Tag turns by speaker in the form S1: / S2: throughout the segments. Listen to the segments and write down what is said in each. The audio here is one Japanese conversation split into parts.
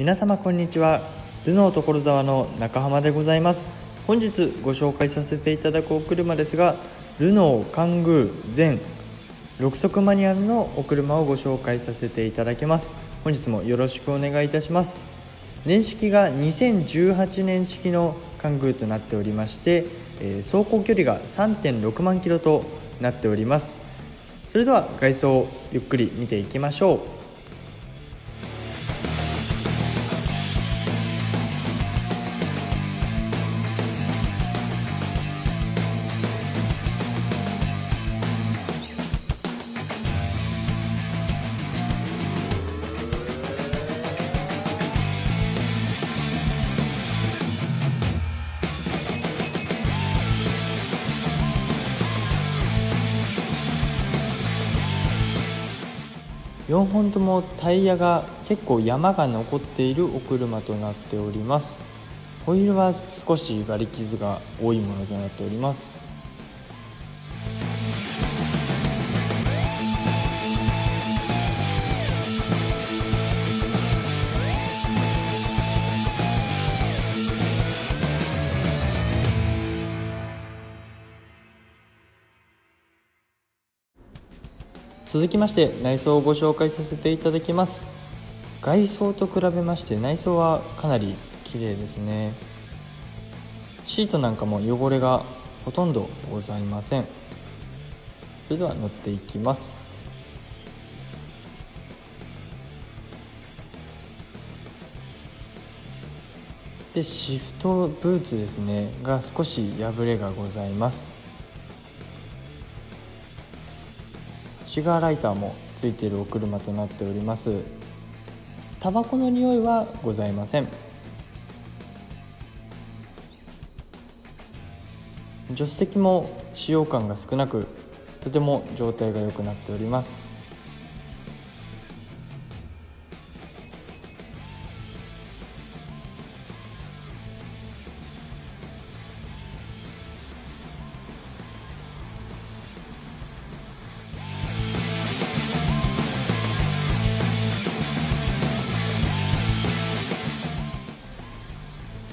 S1: 皆様こんにちは。ルノー所沢の中浜でございます。本日ご紹介させていただくお車ですがルノーカングー全6速マニュアルのお車をご紹介させていただきます。本日もよろしくお願いいたします。年式が2018年式のカングーとなっておりまして、え走行距離が3.6万キロとなっております。それでは外装をゆっくり見ていきましょう。4本ともタイヤが結構山が残っているお車となっております。ホイールは少しガリ傷が多いものとなっております。続きまして内装をご紹介させていただきます。外装と比べまして内装はかなり綺麗ですね。シートなんかも汚れがほとんどございません。それでは乗っていきます。でシフトブーツですね。が少し破れがございます。シガーライターもついているお車となっております。タバコの匂いはございません。助手席も使用感が少なくとても状態が良くなっております。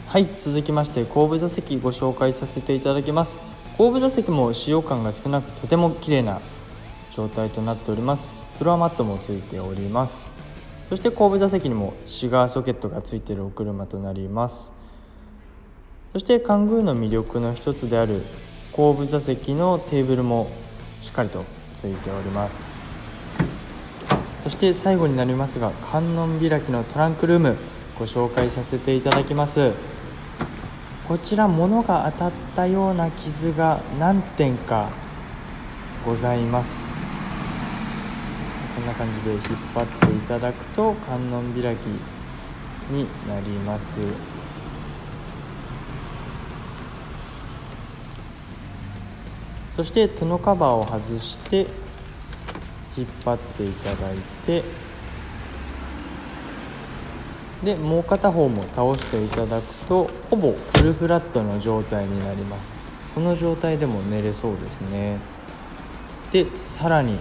S1: はい続きまして後部座席ご紹介させていただきます。後部座席も使用感が少なくとても綺麗な状態となっております。フロアマットもついております。そして後部座席にもシガーソケットがついているお車となります。そしてカングーの魅力の一つである後部座席のテーブルもしっかりとついております。そして最後になりますが観音開きのトランクルームご紹介させていただきます。こちら物が当たったような傷が何点かございます。こんな感じで引っ張っていただくと観音開きになります。そしてトのカバーを外して引っ張っていただいてでもう片方も倒していただくとほぼフルフラットの状態になります。この状態でも寝れそうですね。でさらに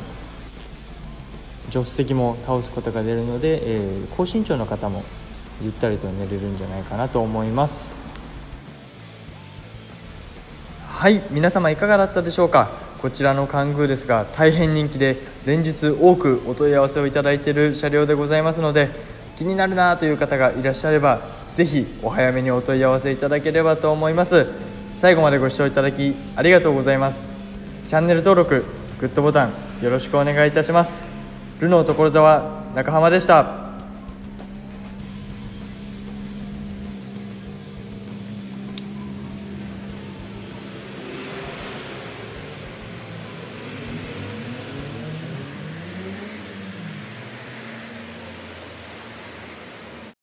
S1: 助手席も倒すことが出るので、えー、高身長の方もゆったりと寝れるんじゃないかなと思います。はい皆様いかがだったでしょうか？こちらのカングーですが大変人気で連日多くお問い合わせをいただいている車両でございますので気になるなという方がいらっしゃればぜひお早めにお問い合わせいただければと思います。最後までご視聴いただきありがとうございます。チャンネル登録グッドボタンよろしくお願いいたします。ルノー所沢中浜でした。